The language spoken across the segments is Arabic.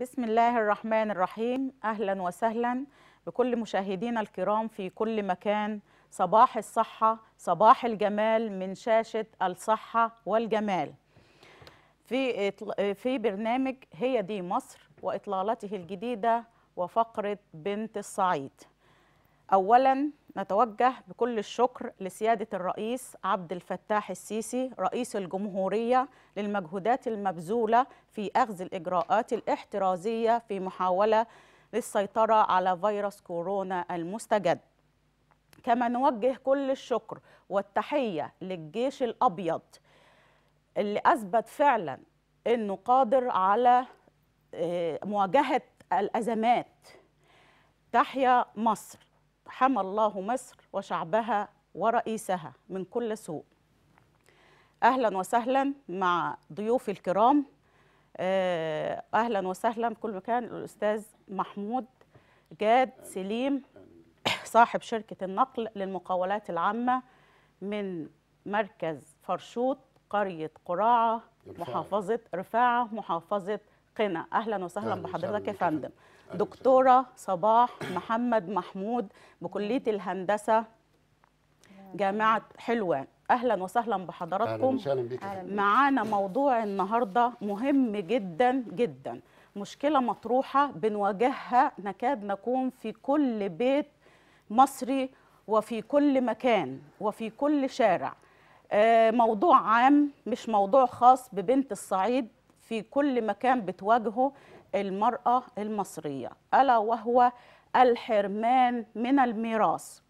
بسم الله الرحمن الرحيم. أهلا وسهلا بكل مشاهدينا الكرام في كل مكان. صباح الصحة صباح الجمال من شاشة الصحة والجمال. في في برنامج هي دي مصر وإطلالته الجديدة وفقرة بنت الصعيد. اولا نتوجه بكل الشكر لسيادة الرئيس عبد الفتاح السيسي رئيس الجمهورية للمجهودات المبذولة في أخذ الإجراءات الاحترازية في محاولة للسيطرة على فيروس كورونا المستجد. كما نوجه كل الشكر والتحية للجيش الأبيض اللي أثبت فعلا إنه قادر على آه، مواجهة الأزمات. تحيا مصر. حمى الله مصر وشعبها ورئيسها من كل سوء. أهلا وسهلا مع ضيوفي الكرام. آه، أهلا وسهلا بكل مكان. الأستاذ محمود جاد سليم صاحب شركة النقل للمقاولات العامة من مركز فرشوط قرية قراعة رفاعة. محافظة رفاعة محافظة قنا أهلا وسهلا أهلاً بحضرتك يا. فندم. أهلاً دكتورة صباح محمد محمود بكلية الهندسة جامعة حلوان. أهلا وسهلا بحضراتكم. معانا موضوع النهارده مهم جدا جدا. مشكلة مطروحة بنواجهها نكاد نكون في كل بيت مصري وفي كل مكان وفي كل شارع. آه، موضوع عام مش موضوع خاص ببنت الصعيد. في كل مكان بتواجهه المرأة المصرية ألا وهو الحرمان من الميراث.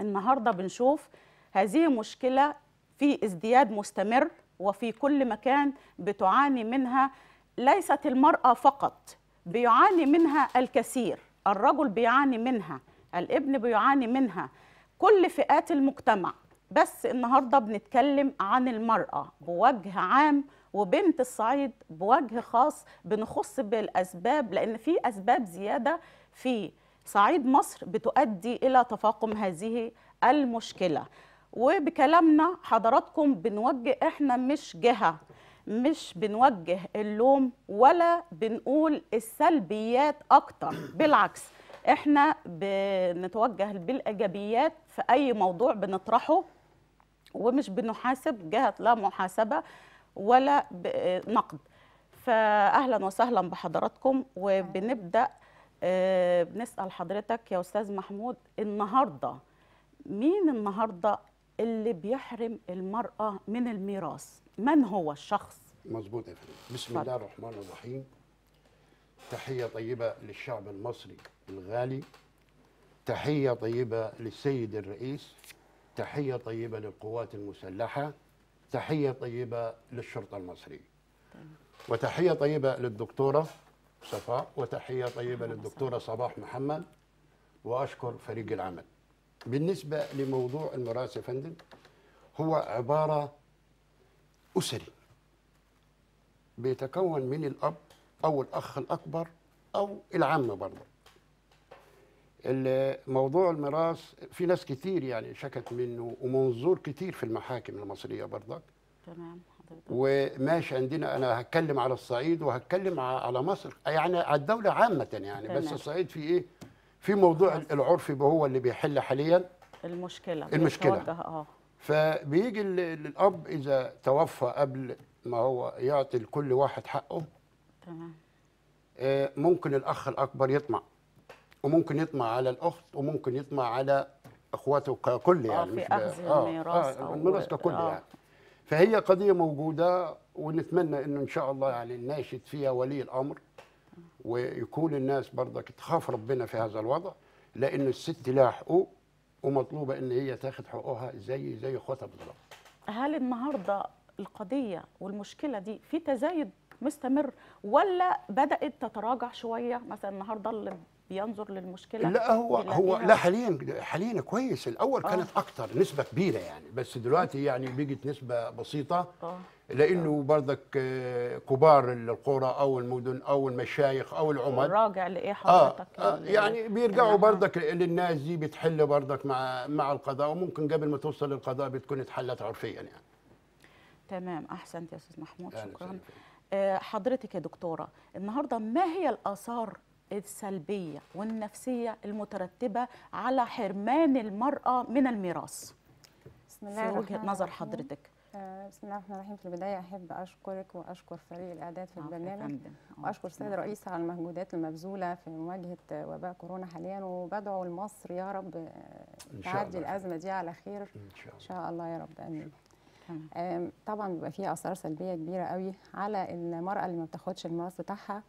النهارده بنشوف هذه مشكلة في ازدياد مستمر وفي كل مكان بتعاني منها ليست المرأة فقط بيعاني منها الكثير الرجل بيعاني منها الابن بيعاني منها كل فئات المجتمع. بس النهارده بنتكلم عن المرأة بوجه عام وبنت الصعيد بوجه خاص بنخص بالأسباب لأن في أسباب زيادة في صعيد مصر بتؤدي إلى تفاقم هذه المشكلة. وبكلامنا حضراتكم بنوجه إحنا مش جهة مش بنوجه اللوم ولا بنقول السلبيات أكتر. بالعكس إحنا بنتوجه بالإيجابيات في أي موضوع بنطرحه ومش بنحاسب جهة لا محاسبة. ولا نقد. فاهلا وسهلا بحضراتكم وبنبدأ آه، بنسأل حضرتك يا أستاذ محمود النهارده مين النهارده اللي بيحرم المرأة من الميراث؟ من هو الشخص؟ مظبوط يا فندم. بسم. الله الرحمن الرحيم. تحية طيبة للشعب المصري الغالي. تحية طيبة للسيد الرئيس. تحية طيبة للقوات المسلحة. تحية طيبة للشرطة المصرية. وتحية طيبة للدكتورة صفاء وتحية طيبة للدكتورة صباح محمد وأشكر فريق العمل. بالنسبة لموضوع الميراث يا فندم هو عبارة أسري بيتكون من الأب أو الأخ الأكبر أو العم برضه. موضوع الميراث في ناس كتير يعني شكت منه ومنظور كتير في المحاكم المصرية برضك. تمام حضرتك. وماشي عندنا أنا هتكلم على الصعيد وهتكلم على مصر يعني على الدولة عامة يعني بس تمام. الصعيد في إيه؟ في موضوع العرف هو اللي بيحل حاليا. المشكلة المشكلة. بيتوجه آه. فبيجي ال- ال- الأب إذا توفى قبل ما هو يعطي لكل واحد حقه تمام. آه، ممكن الأخ الأكبر يطمع. وممكن يطمع على الأخت وممكن يطمع على أخواته ككل آه، يعني في مش ب- أخذ آه، الميراث آه أو- الميراث ككل آه. يعني. فهي قضية موجودة ونتمنى إنه إن شاء الله يعني ناشد فيها ولي الأمر ويكون الناس برضك تخاف ربنا في هذا الوضع لأن الست لها حقوق ومطلوبة إن هي تاخد حقوقها زي زي أخواتها بالظبط هل النهارده القضية والمشكلة دي في تزايد مستمر ولا بدأت تتراجع شوية؟ مثلا النهارده اللي بينظر للمشكلة لا هو هو لا حاليا حاليا كويس. الأول آه. كانت أكتر نسبة كبيرة يعني. بس دلوقتي يعني بقت نسبة بسيطة. آه. لأنه برضك آه، كبار القرى أو المدن أو المشايخ أو العمد راجع لإيه آه, حضرتك؟ آه لل- يعني بيرجعوا برضك للناس دي بتحل برضك مع مع القضاء. وممكن قبل ما توصل للقضاء بتكون اتحلت عرفيا يعني. تمام. أحسنت يا أستاذ محمود. شكرا. آه، حضرتك يا دكتورة النهاردة ما هي الآثار السلبية والنفسية المترتبة على حرمان المرأة من الميراث. بسم الله في الرحمن وجهة نظر. حضرتك. آه، بسم الله الرحمن الرحيم. في البداية أحب أشكرك وأشكر فريق الإعداد في البرنامج. فندم. وأشكر السيد الرئيس على المجهودات المبذولة في مواجهة آه، وباء كورونا حاليا. وبدعو لمصر يا رب آه، إن تعدي. الأزمة دي على خير. إن شاء إن الله شاء الله يا رب. آمين. طبعا بيبقى فيها آثار سلبية كبيرة قوي على المرأة اللي ما بتاخدش الميراث بتاعها.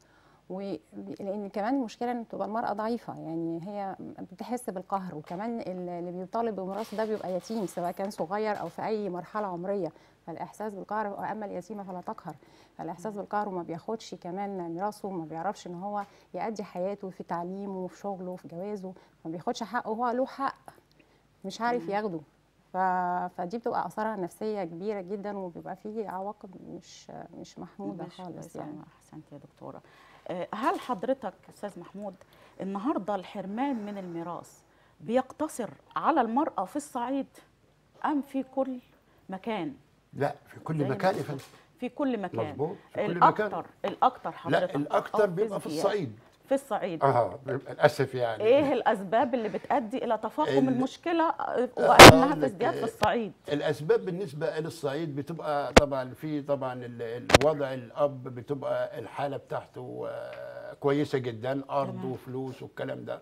ولان كمان المشكلة إن بتبقى المرأة ضعيفة يعني هي بتحس بالقهر وكمان اللي بيطالب بميراث ده بيبقى يتيم سواء كان صغير أو في أي مرحلة عمرية. فالإحساس بالقهر واما اليتيمة فلا تقهر. فالإحساس بالقهر وما بياخدش كمان ميراثه ما بيعرفش إن هو يأدي حياته في تعليمه وفي شغله وفي جوازه ما بياخدش حقه هو له حق مش عارف ياخده. ف... فدي بتبقى آثارها النفسية كبيرة جدا وبيبقى فيه عواقب مش مش محمودة مش خالص. يعني. أحسنت يا دكتورة. هل حضرتك أستاذ محمود النهارده الحرمان من الميراث بيقتصر على المرأة في الصعيد أم في كل مكان؟ لا في كل مكان. في كل مكان. مظبوط. الاكثر الاكثر حضرتك لا الاكثر بيبقى في. الصعيد. في الصعيد. آه للأسف يعني. إيه الأسباب اللي بتؤدي إلى تفاقم ال- المشكلة آه، وأنها تزداد في الصعيد؟ الأسباب بالنسبة للصعيد بتبقى طبعا في طبعا ال- الوضع الأب بتبقى الحالة بتاعته آه، كويسة جدا أرض. وفلوس والكلام ده.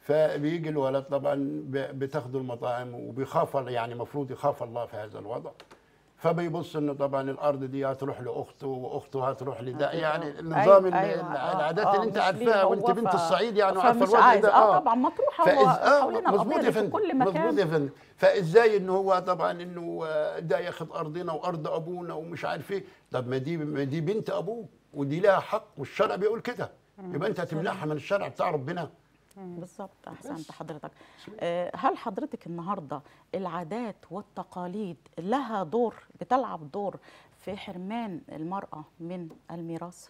فبيجي الولد طبعا بتاخده المطاعم وبيخاف يعني المفروض يخاف الله في هذا الوضع. فبيبص إنه طبعا الأرض دي هتروح لأخته وأخته هتروح لده. يعني النظام ال- أيوة، آه، العادات آه، اللي أنت عارفاها وأنت بنت الصعيد يعني وعارفه الوضع ده آه طبعا مطروحه فإز... آه مظبوط يا فندم. مظبوط يا فندم. فإزاي ان هو طبعا إنه آه، ده ياخد أرضنا وأرض أبونا ومش عارف إيه؟ طب ما دي ما دي بنت أبوك ودي لها حق والشرع بيقول كده. يبقى أنت هتمنعها من الشرع بتاع ربنا. بالظبط أحسنت حضرتك. آه، هل حضرتك النهارده العادات والتقاليد لها دور بتلعب دور في حرمان المرأة من الميراث؟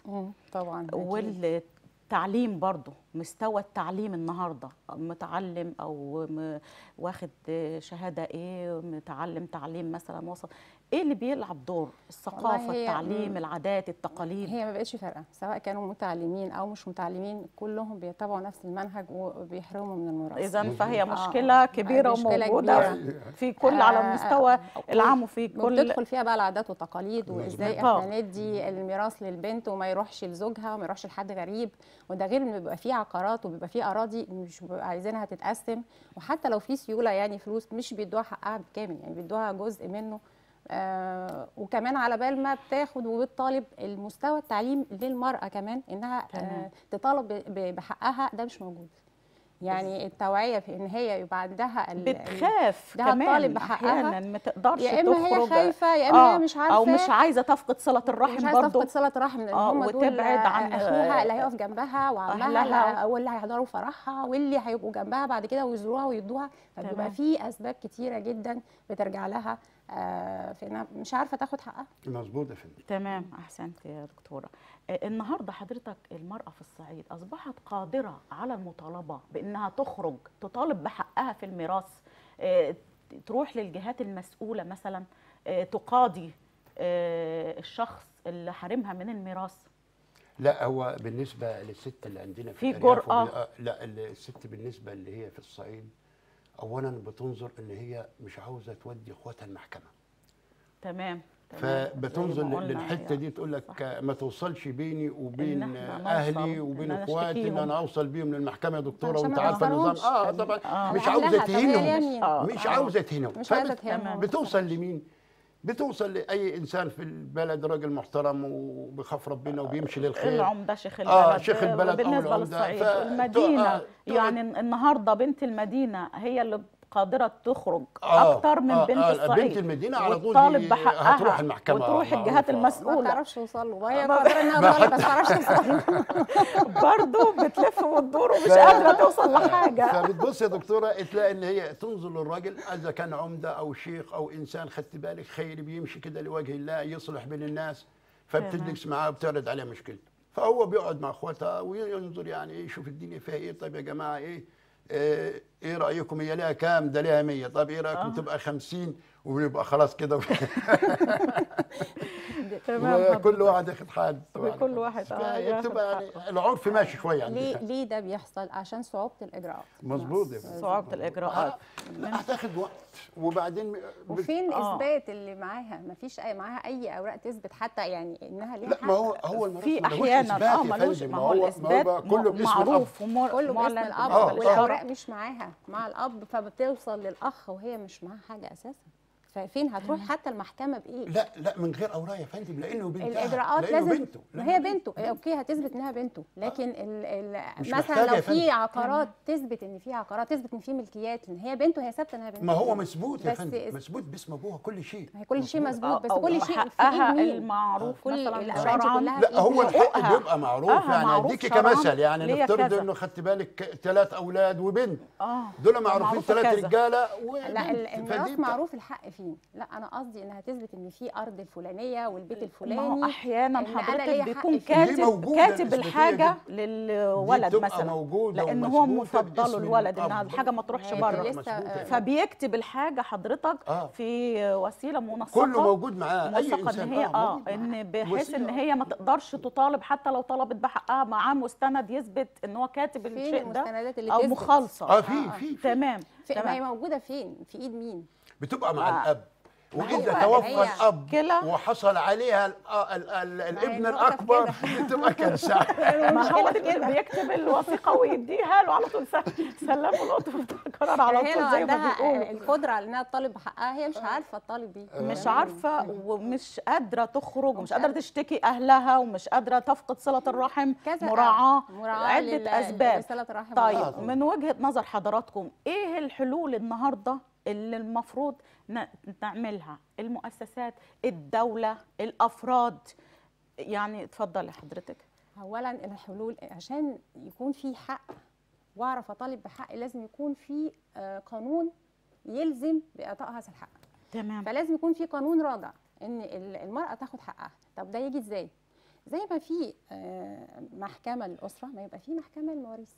طبعا. والتعليم برضو مستوى التعليم النهارده متعلم أو واخد شهادة إيه متعلم تعليم مثلا وسط إيه اللي بيلعب دور؟ الثقافة التعليم. العادات التقاليد. هي ما بقتش فارقة سواء كانوا متعلمين أو مش متعلمين كلهم بيتبعوا نفس المنهج وبيحرموا من الميراث إذا فهي آه، مشكلة كبيرة مشكلة وموجودة كبيرة. في كل على آه، المستوى آه، العام وفي كل وبتدخل فيها بقى العادات والتقاليد وإزاي. إحنا ندي الميراث للبنت وما يروحش لزوجها وما يروحش لحد غريب وده غير إن بيبقى فيه عقارات وبيبقى فيه أراضي مش عايزينها تتقسم. وحتى لو في سيولة يعني فلوس مش بيدوها حقها بالكامل يعني بيدوها جزء منه. آه وكمان على بال ما بتاخد وبتطالب المستوى التعليم للمرأة كمان إنها. آه تطالب بحقها ده مش موجود يعني التوعية في إن هي يبقى عندها بتخاف ده كمان. أحيانا ما تقدرش يا إما هي خايفة يا إما هي مش عارفة أو مش عايزة تفقد صلة الرحم مش عايزة تفقد صلة رحم لأن آه، هم وتبعد عن- أخوها اللي هيقف جنبها أهلها. وعمها واللي هيحضروا فرحها واللي هيبقوا جنبها بعد كده ويزوروها ويدوها. فبيبقى في أسباب كتيرة جدا بترجع لها آه، في انها مش عارفة تاخد حقها. مظبوط يا فندم. تمام أحسنت يا دكتورة. آه، النهارده حضرتك المرأة في الصعيد أصبحت قادرة على المطالبة بإنها تخرج تطالب بحقها في الميراث آه، تروح للجهات المسؤولة مثلا تقاضي الشخص اللي حارمها من الميراث؟ لا هو بالنسبة للست اللي عندنا في, في جرأة. لا الست بالنسبة اللي هي في الصعيد اولا بتنظر إن هي مش عاوزة تودي إخواتها المحكمة تمام تمام. فبتنظر للحتة. دي تقول لك صح. ما توصلش بيني وبين أهلي إن وبين أنا إخواتي إن. أنا أوصل بيهم للمحكمة يا دكتورة وأنت عارفة النظام. آه طبعا آه. مش عاوزة تهينهم مين؟ آه. مش آه. عاوزة تهينهم مش فبت- تهينهم. بتوصل لمين؟ بتوصل لأي إنسان في البلد راجل محترم وبيخاف ربنا وبيمشي للخير العمدة شيخ البلد آه، شيخ البلد بالنسبة. للصعيد ف- المدينة آه، يعني النهارده بنت المدينة هي اللي قادرة تخرج آه، أكتر من آه، بنت آه، الصعيد. بنت المدينة على طول وتطالب دي بحقها هتروح المحكمة. وتروح. الجهات ما المسؤوله بتعرفش توصل له. وهي ما- قادرة إنها ما توصل بس ما تعرفش توصل له. برضه بتلف وتدور ومش قادرة توصل لحاجة. فبتبص يا دكتورة تلاقي إن هي تنظر للراجل إذا كان عمدة أو شيخ أو إنسان خدت بالك خيري بيمشي كده لوجه الله يصلح بين الناس فبتجلس معاه وبتعرض عليه مشكلته فهو بيقعد مع أخواتها وينظر يعني إيه يشوف الدنيا فيها إيه طيب يا جماعة إيه إيه, إيه رأيكم؟ هي لها كام؟ ده لها 100 طب إيه رأيكم؟ آه. تبقى 50 ويبقى خلاص كده. تمام وكل واحد ياخد حاجة وكل واحد آه بتبقى يعني العرف ماشي شوية ليه عندنا ليه ده بيحصل؟ عشان صعوبة الإجراءات. مظبوط يا فندم. صعوبة الإجراءات. هتاخد وقت وبعدين وفين آه. إثبات اللي معاها؟ ما فيش اي معاها أي أوراق تثبت حتى يعني إنها ليها لا ما هو هو في أحيانا. آه ملوش ما هو الإثبات كله باسم الأب. معروف كله باسم الأب. آه، والأوراق مش معاها. مع الأب فبتوصل للأخ وهي مش معاها حاجة أساسا. ففين هتروح حتى المحكمة بإيه؟ لا لا من غير أوراق يا فندم لأنه بنتها الإجراءات لأنه لازم بنته ما هي بنته. أوكي هتثبت إنها بنته. لكن ال ال مش مثلا لو. في عقارات تثبت إن في عقارات تثبت إن في ملكيات إن هي بنته هي ثابتة إنها بنته. ما هو مثبوت يا بس فندم. مثبوت باسم أبوها كل شيء. ما هي كل شيء مظبوط بس كل شيء حقها المعروف كل مثلا الأوراق دي شرعا كلها لا هو الحق. بيبقى معروف يعني. أديكي. كمثل يعني نفترض. إنه خدت بالك ثلاث أولاد وبنت. آه. دول معروفين ثلاث. رجالة لا الميراث معروف الحق فيه لا أنا قصدي إنها تثبت إن في أرض الفلانية والبيت ما هو الفلاني أحيانا إن حضرتك بيكون كاتب كاتب الحاجة. للولد مثلا موجودة لأن هو مفضله الولد. إنها الحاجة ما تروحش بره مسبوطة. فبيكتب الحاجة حضرتك آه. في وسيلة منسقة كله موجود معاه أي موثقه إن إنسان هي آه. إن بحيث. إن هي ما تقدرش تطالب حتى لو طلبت بحقها معاه مستند يثبت إن هو كاتب الشيء ده أو؟ مخالصة آه في في تمام ما هي تمام موجودة فين في إيد مين بتبقى مع آه. الأب. وإذا توفى الأب كلا. وحصل عليها ال- آه ال- ال- الابن الأكبر كده. بتبقى كارثة. ما هو اللي بيكتب الوثيقة ويديها له على طول. س- سلموا له القرار على طول زي ما بيقولوا. القدرة على إنها تطالب بحقها. هي مش عارفة تطالب بيه مش عارفة ومش قادرة تخرج ومش قادرة تشتكي أهلها ومش قادرة تفقد صلة الرحم كذا. مراعاة عدة أسباب. طيب آه. من وجهة نظر حضراتكم إيه الحلول النهارده اللي المفروض نعملها المؤسسات الدولة الأفراد. يعني اتفضلي حضرتك. اولا الحلول عشان يكون في حق وأعرف أطالب بحق لازم يكون في آه، قانون يلزم بإعطاء هذا الحق. تمام. فلازم يكون في قانون رادع إن ال- المرأة تاخد حقها. طب ده يجي إزاي؟ زي ما في آه، محكمة للاسره ما يبقى في محكمة للمواريث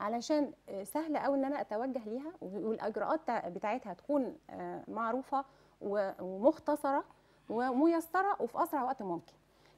علشان آه، سهل قوي إن أنا أتوجه ليها والإجراءات بتاعتها تكون آه، معروفة ومختصرة وميسرة وفي أسرع وقت ممكن.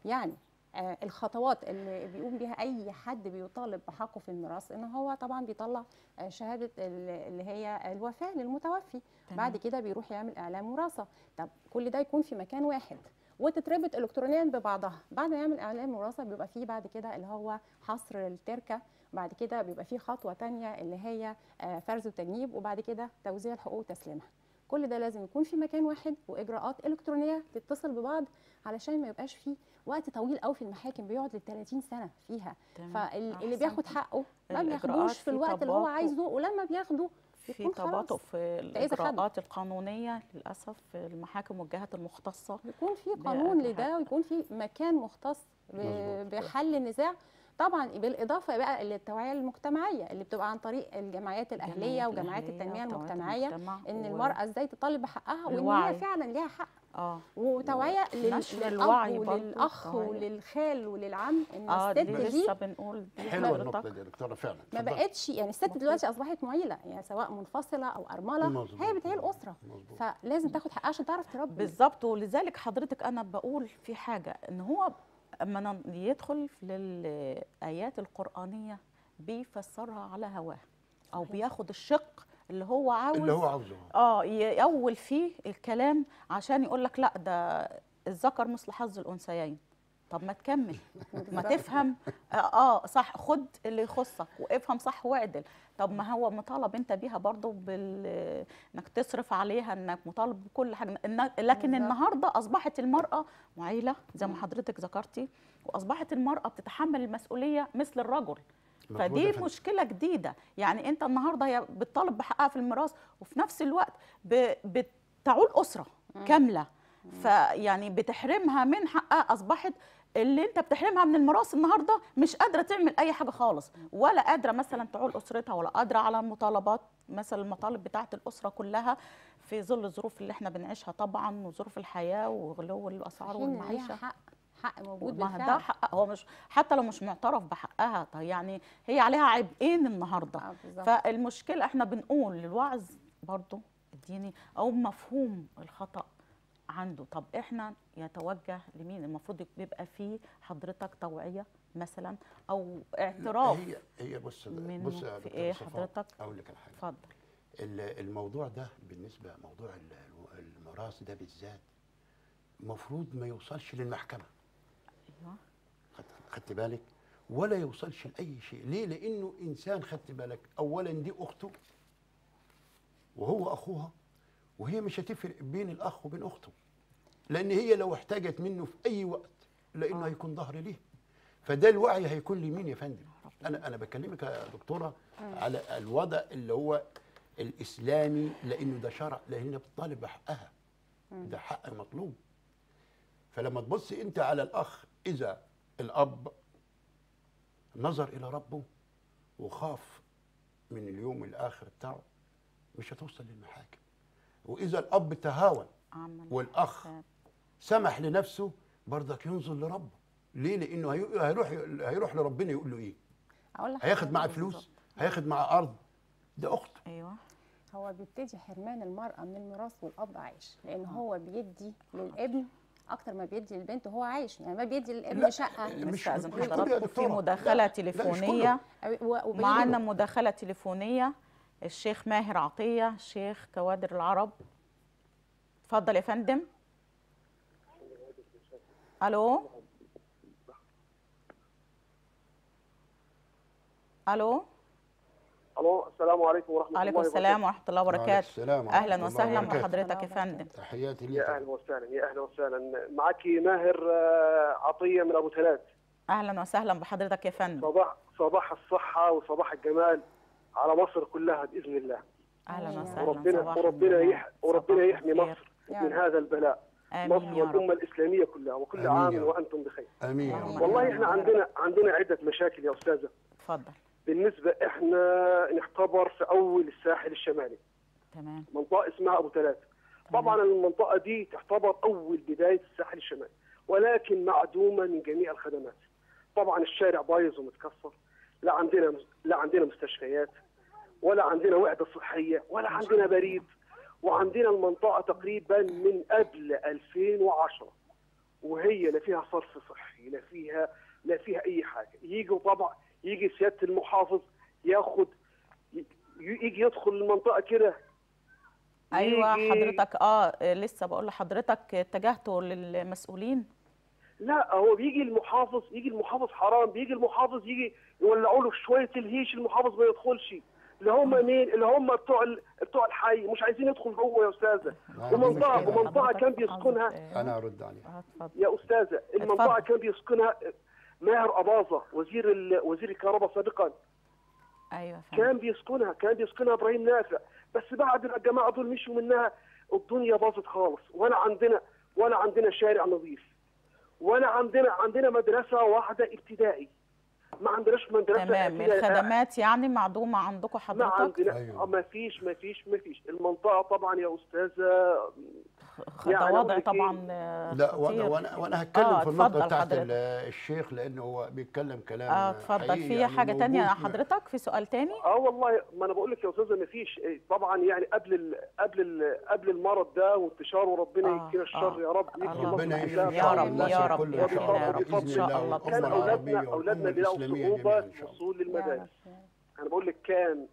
يعني آه، الخطوات اللي بيقوم بيها أي حد بيطالب بحقه في الميراث إن هو طبعا بيطلع شهادة ال- اللي هي الوفاة للمتوفي. تمام. بعد كده بيروح يعمل اعلام وراثه طب كل ده يكون في مكان واحد وتتربط الكترونيا ببعضها. بعد ما يعمل اعلام وراثه بيبقى فيه بعد كده اللي هو حصر التركة بعد كده بيبقى فيه خطوة تانية اللي هي آه، فرز وتجنيب وبعد كده توزيع الحقوق وتسليمها كل ده لازم يكون في مكان واحد وإجراءات إلكترونية تتصل ببعض علشان ما يبقاش فيه وقت طويل قوي في المحاكم بيقعد ل 30 سنة فيها تمام. فاللي. بياخد حقه ما بياخدوش في في الوقت اللي هو. عايزه ولما بياخده في. تباطؤ في. الإجراءات القانونية للأسف في المحاكم والجهات المختصة يكون في قانون لده ويكون في مكان مختص. بحل النزاع طبعا بالإضافة بقى للتوعية المجتمعية اللي بتبقى عن طريق الجمعيات الأهلية وجمعيات التنمية المجتمعية المجتمع إن المرأة إزاي تطالب بحقها وإن. هي فعلا ليها حق آه وتوعية للأب وللأخ. وللخال وللعم إن آه الست دي دي لسه بنقول دي حلوة. النقطة دي يا دكتورة فعلا ما. بقتش يعني الست دلوقتي أصبحت معيله يعني سواء منفصلة أو أرملة مظبوط. هي بتعيل أسرة مظبوط. فلازم تاخد حقها عشان تعرف تربي بالظبط ولذلك حضرتك أنا بقول في حاجة إن هو أما يدخل للآيات القرآنية بيفسرها على هواه أو بياخد الشق اللي هو عاوز اللي هو عاوزه. آه يأول فيه الكلام عشان يقول لك لا ده الذكر مثل حظ الأنثيين. طب ما تكمل ما تفهم. آه, آه صح خد اللي يخصك وافهم صح واعدل. طب ما هو مطالب انت بيها برضه بال انك تصرف عليها انك مطالب بكل حاجة. إنك لكن. النهارده أصبحت المرأة معيلة زي ما حضرتك ذكرتي وأصبحت المرأة بتتحمل المسؤولية مثل الرجل. فدي. مشكلة جديدة. يعني انت النهارده هي بتطالب بحقها في الميراث وفي نفس الوقت ب- بتعول أسرة كاملة. فيعني بتحرمها من حقها. أصبحت اللي انت بتحرمها من الميراث النهارده مش قادرة تعمل أي حاجة خالص ولا قادرة مثلا تعول أسرتها ولا قادرة على المطالبات مثلا المطالب بتاعة الأسرة كلها في ظل الظروف اللي إحنا بنعيشها طبعا وظروف الحياة وغلو الأسعار والمعيشة. حق حق موجود ما ده بالفعل حق هو مش حتى لو مش معترف بحقها طيب يعني هي عليها عبئين النهارده؟ آه،. فالمشكلة إحنا بنقول للوعظ برضو الديني أو مفهوم الخطأ عنده. طب إحنا يتوجه لمين؟ المفروض بيبقى فيه حضرتك توعية مثلا أو اعتراف هي هي بص بص في صفاء، حضرتك؟ أقول لك على حاجة. اتفضل. ال- الموضوع ده بالنسبة موضوع ال- الميراث ده بالذات المفروض ما يوصلش للمحكمة. أيوه. خدت بالك؟ ولا يوصلش لأي شيء. ليه؟ لأنه إنسان خدت بالك اولا دي أخته وهو أخوها وهي مش هتفرق بين الأخ وبين أخته لأن هي لو احتاجت منه في أي وقت لأنه هيكون ظهر ليه فده الوعي هيكون لمين يا فندم؟ أنا أنا بكلمك يا دكتورة على الوضع اللي هو الإسلامي لأنه ده شرع لأن بتطالب بحقها. ده حق مطلوب. فلما تبص أنت على الأخ إذا الأب نظر إلى ربه وخاف من اليوم الآخر بتاعه مش هتوصل للمحاكم. وإذا الأب تهاون والأخ. سمح لنفسه برضك ينظر لربه. ليه؟ لأنه هي- هيروح هيروح لربنا يقول له إيه؟ هياخد معاه فلوس هياخد معاه أرض. ده اخته أيوه. هو بيبتدي حرمان المرأة من الميراث والأب عايش لأن هو بيدي للابن أكتر ما بيدي للبنت وهو عايش. يعني ما بيدي للابن لا، شقة. مش- حضراتكم في. مداخلة لا، وبيجي معانا مداخلة تليفونية. الشيخ ماهر عطية شيخ كوادر العرب. اتفضل يا فندم. ألو؟ ألو؟ ألو السلام عليكم ورحمة الله وعليكم وبركاته. السلام ورحمة الله وعليكم وبركاته السلام أهلا وسهلا. بحضرتك يا فندم. تحياتي يا ليك أهلا وسهلا يا أهلا وسهلا. معك ماهر آه، عطية من أبو ثلاث. أهلا وسهلا بحضرتك يا فندم. صباح صباح الصحة وصباح الجمال. على مصر كلها بإذن الله أهلا آمين. وسهلا وربنا وربنا. يح وربنا يحمي. مصر من. هذا البلاء آمين مصر يا رب والأمة الإسلامية كلها وكل آمين عام. وأنتم بخير آمين يا اللهم رب والله آمين. إحنا عندنا عندنا عدة مشاكل يا أستاذة اتفضل بالنسبة إحنا نعتبر في أول الساحل الشمالي تمام منطقة اسمها أبو ثلاث طبعا المنطقة دي تعتبر أول بداية الساحل الشمالي ولكن معدومة من جميع الخدمات طبعا الشارع بايظ ومتكسر لا عندنا لا عندنا مستشفيات ولا عندنا وحدة صحية ولا عندنا بريد وعندنا المنطقة تقريبا من قبل 2010 وهي لا فيها صرف صحي لا فيها لا فيها أي حاجة. يجي طبعا يجي سيادة المحافظ ياخد يجي يدخل المنطقة كده. أيوه حضرتك آه لسه بقول لحضرتك اتجهتوا للمسؤولين؟ لا هو بيجي المحافظ يجي المحافظ حرام بيجي المحافظ يجي يولعوا له شوية الهيش المحافظ ما يدخلش. اللي هم مين؟ اللي هم بتوع بتوع الحي. مش عايزين يدخل جوه يا أستاذة. ومنطقه. ومنطقه كان بيسكنها؟ أنا أرد عليك أه اتفضل. يا أستاذة المنطقة. كان بيسكنها ماهر أباظة وزير ال- وزير الكهرباء سابقا. أيوه كان بيسكنها كان بيسكنها إبراهيم نافع. بس بعد ما الجماعة دول مشوا منها الدنيا باظت خالص. ولا عندنا ولا عندنا شارع نظيف. ولا عندنا عندنا مدرسة واحدة ابتدائي. ما عندناش مدرسه تمام. الخدمات يعني معدومة عندكم ما حضرتك عندنا أيوة. ما فيش ما فيش ما فيش المنطقة طبعا يا أستاذة يعني وضع لك طبعا آه، لا وأنا خطير. وأنا وأنا هتكلم آه، في النقطة بتاعت الشيخ لأنه هو بيتكلم كلام آه اتفضل في يعني حاجة تانية موجود. حضرتك في سؤال تاني آه والله ما أنا بقول لك يا أستاذة ما فيش إيه، طبعا يعني قبل ال قبل ال قبل المرض ده وانتشاره ربنا آه، يكفينا الشر آه. يا رب يكفي ربنا. كلها يشفي يا. رب يا رب يا ان شاء الله رب. باذن إن شاء الله كان. أولادنا أولادنا بيلاقوا صعوبه جميعا إن في شاء الله. الوصول للمدارس أنا بقول لك كان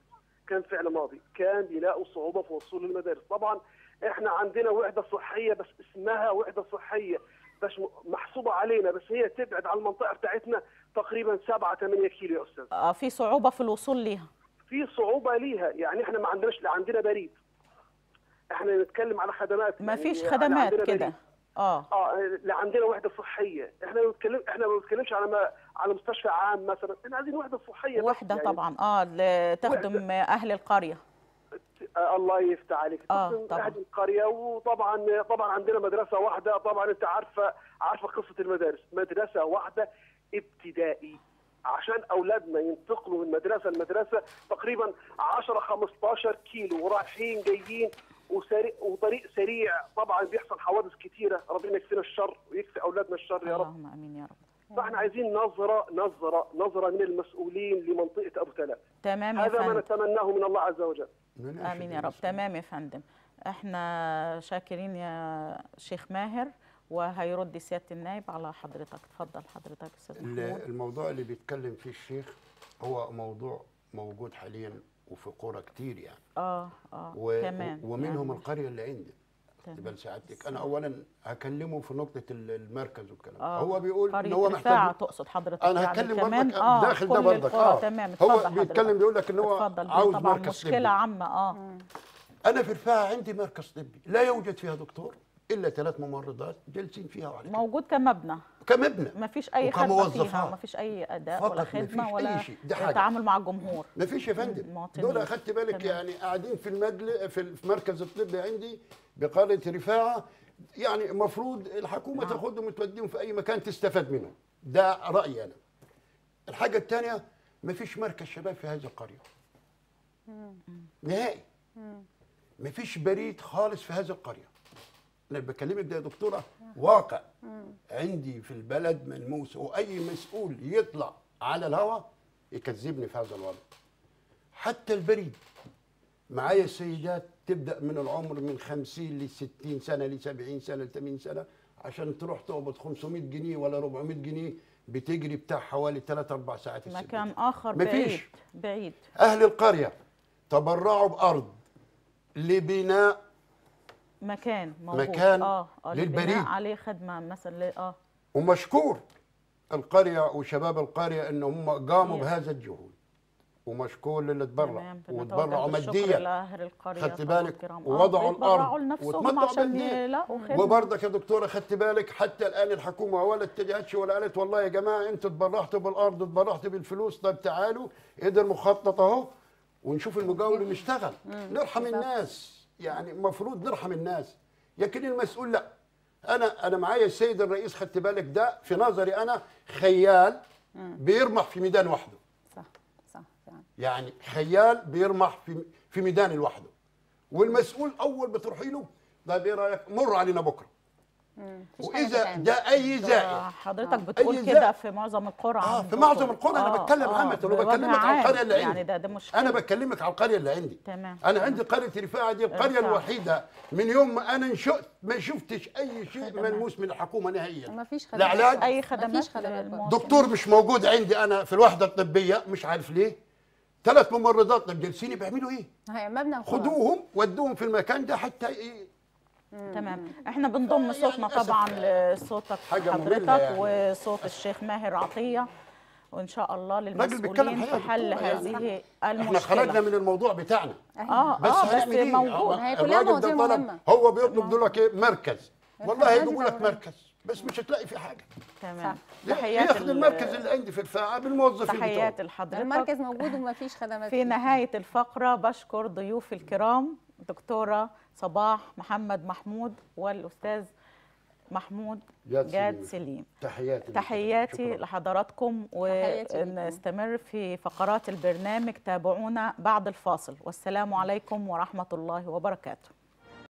كان فعل ماضي. كان بيلاقوا صعوبة في وصول المدارس طبعا إحنا عندنا وحدة صحية بس اسمها وحدة صحية بس محسوبة علينا بس هي تبعد عن المنطقة بتاعتنا تقريبا 7 8 كيلو يا أستاذ. آه في صعوبة في الوصول ليها. في صعوبة ليها. يعني إحنا ما عندناش لا عندنا بريد. إحنا نتكلم على خدمات. ما يعني فيش لا خدمات كده. آه. آه لا عندنا وحدة صحية. إحنا ما بنتكلم إحنا ما بنتكلمش على ما على مستشفى عام مثلا. إحنا عايزين وحدة صحية وحدة يعني. طبعا آه تخدم أهل القرية. آه الله يفتح عليك. آه، طبعاً. أهل القرية. وطبعا طبعا عندنا مدرسة واحدة. طبعا أنت عارفه عارفة قصة المدارس. مدرسة واحدة ابتدائي. عشان أولادنا ينتقلوا من مدرسة لمدرسة تقريبا 10 15 كيلو. ورايحين جايين وسريع وطريق سريع. طبعا بيحصل حوادث كتيرة. ربنا يكفينا الشر ويكفي أولادنا الشر يا رب. اللهم آمين يا رب. فإحنا عايزين نظره نظره نظرة من المسؤولين لمنطقة أبو تلال. تمام يا هذا ما نتمناه من الله عز وجل. آمين يا رب. تمام يا فندم. إحنا شاكرين يا شيخ ماهر وهيرد سيادة النائب على حضرتك. اتفضل حضرتك أستاذ محمود. الموضوع اللي بيتكلم فيه الشيخ هو موضوع موجود حاليا. وفي قرى كتير يعني. آه آه و... كمان ومنهم يعني. القرية اللي عندي. تمام. تبقى سعادتك. أنا اولا هكلمه في نقطة ال- المركز والكلام. آه. هو بيقول إن هو محتاج تقصد حضرتك أنا يعني هتكلم كمان؟ برضك آه داخل ده برضك. آه. تمام هو بيتكلم. بيقول لك إن هو عاوز مركز مشكلة طبي. عامة آه. أنا في رفاعة عندي مركز طبي. لا يوجد فيها دكتور إلا ثلاث ممرضات جالسين فيها وعلى. موجود كمبنى. كمبنى ما فيش أي خدمة. فيها ما فيش أي أداء ولا خدمة أي ولا شيء. دي حاجة. تعامل مع الجمهور ما فيش يا فندم. دول أخدت بالك تمام. يعني قاعدين في المجل في مركز الطب عندي بقرية رفاعة يعني المفروض الحكومة نعم. تاخدهم وتوديهم في أي مكان تستفاد منهم ده رأيي أنا الحاجة الثانية ما فيش مركز شباب في هذه القرية نهائي ما فيش بريد خالص في هذه القرية أنا بكلمك ده يا دكتورة واقع عندي في البلد ملموس وأي مسؤول يطلع على الهواء يكذبني في هذا الوضع. حتى البريد. معايا السيدات تبدأ من العمر من 50 ل 60 سنة ل 70 سنة ل 80 سنة. عشان تروح تقبض 500 جنيه ولا 400 جنيه بتجري بتاع حوالي 3 4 ساعات. مكان آخر مفيش. بعيد بعيد. أهل القرية تبرعوا بأرض لبناء مكان موجود. مكان آه آه للبريد. عليه خدمة مثلا آه. ومشكور. القرية وشباب القرية إن هم قاموا. بهذا الجهود. ومشكور للي تبرع. وتبرعوا ماديا. خدت بالك. آه، ووضعوا الأرض. لنفسهم وتمتعوا عشان بالدين. وبرضك يا دكتورة خدت بالك؟ حتى الآن الحكومة ولا اتجهتش ولا قالت والله يا جماعة أنتوا تبرعتوا بالأرض وتبرعتوا بالفلوس طب تعالوا إيد المخطط أهو ونشوف المقاول نشتغل نرحم بالظبط. الناس. يعني المفروض نرحم الناس. لكن المسؤول لا. أنا أنا معايا السيد الرئيس خدت بالك ده في نظري أنا خيال بيرمح في ميدان وحده. صح صح فعلا. يعني خيال بيرمح في في ميدان لوحده. والمسؤول أول بتروحي له طيب إيه رأيك؟ مر علينا بكرة. واذا. ده أي زائد حضرتك آه. بتقول كده. في معظم القرى آه. في معظم القرى أنا آه، بتكلم آه، عامة أنا بكلمك على. القريه اللي عندي يعني ده ده مشكلة أنا بكلمك على القريه اللي عندي تمام أنا عندي قرية رفاعه دي القرية. الوحيدة من يوم ما أنا نشأت ما شفتش أي شيء خدمات. ملموس من الحكومة نهائيا مفيش لا خدمات علاج أي مفيش خدمات خدمات. دكتور مش موجود عندي أنا في الوحدة الطبية مش عارف ليه ثلاث ممرضات جالسين بيعملوا إيه هي مبنى. خدوهم ودوهم في المكان ده حتى إيه تمام. إحنا بنضم يعني صوتنا للأسف طبعا لصوتك حضرتك يعني. وصوت الشيخ ماهر عطية. وإن شاء الله للمسؤولين في حل يعني. هذه إحنا خرجنا المشكلة. من الموضوع بتاعنا. أهي. آه بس آه بس إيه؟ موجود. هي كلها مواضيع مهمة. هو بيطلب دول لك إيه مركز. والله هيجيبوا لك. مركز بس مش هتلاقي في حاجة. تمام. تحيات ياخد ال- المركز اللي عندي في الفاعة بالموظفين تحيات لحضرتك. المركز موجود ومفيش خدمات في نهاية الفقرة بشكر ضيوفي الكرام دكتورة صباح محمد محمود والأستاذ محمود جاد جاد سليم. سليم تحياتي. تحياتي شكراً. لحضراتكم. ونستمر في فقرات البرنامج تابعونا بعد الفاصل والسلام عليكم ورحمة الله وبركاته